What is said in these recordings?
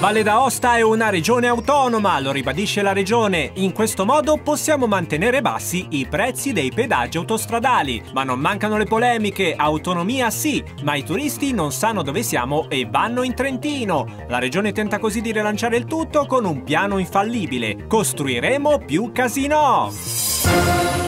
Valle d'Aosta è una regione autonoma, lo ribadisce la regione. In questo modo possiamo mantenere bassi i prezzi dei pedaggi autostradali. Ma non mancano le polemiche, autonomia sì, ma i turisti non sanno dove siamo e vanno in Trentino. La regione tenta così di rilanciare il tutto con un piano infallibile. Costruiremo più casinò!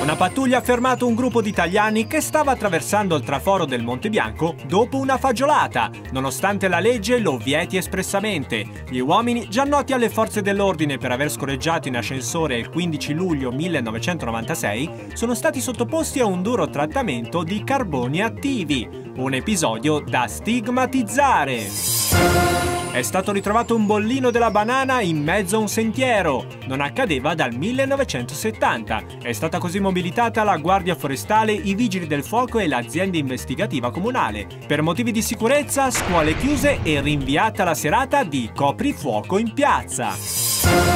Una pattuglia ha fermato un gruppo di italiani che stava attraversando il traforo del Monte Bianco dopo una fagiolata, nonostante la legge lo vieti espressamente. Gli uomini, già noti alle forze dell'ordine per aver scorreggiato in ascensore il 15 luglio 1996, sono stati sottoposti a un duro trattamento di carboni attivi. Un episodio da stigmatizzare. È stato ritrovato un bollino della banana in mezzo a un sentiero. Non accadeva dal 1970. È stata così mobilitata la Guardia Forestale, i Vigili del Fuoco e l'azienda investigativa comunale. Per motivi di sicurezza, scuole chiuse e rinviata la serata di coprifuoco in piazza.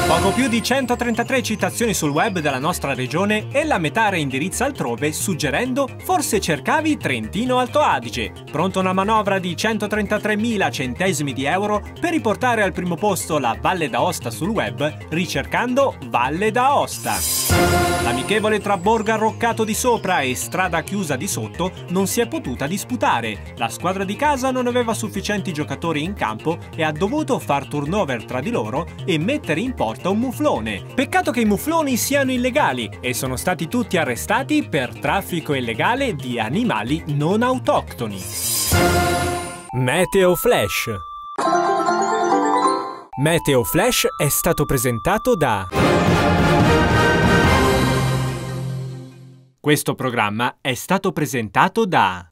Poco più di 133 citazioni sul web della nostra regione e la metà reindirizza altrove suggerendo forse cercavi Trentino Alto Adige. Pronta una manovra di 133.000 centesimi di euro per riportare al primo posto la Valle d'Aosta sul web ricercando Valle d'Aosta. L'amichevole tra Borgo Arroccato di sopra e Strada Chiusa di sotto non si è potuta disputare. La squadra di casa non aveva sufficienti giocatori in campo e ha dovuto far turnover tra di loro e mettere in porta un muflone. Peccato che i mufloni siano illegali e sono stati tutti arrestati per traffico illegale di animali non autoctoni. Meteo Flash Meteo Flash è stato presentato da questo programma è stato presentato da...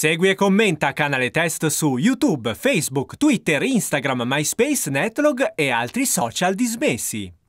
Segui e commenta Canale Test su YouTube, Facebook, Twitter, Instagram, MySpace, Netlog e altri social dismessi.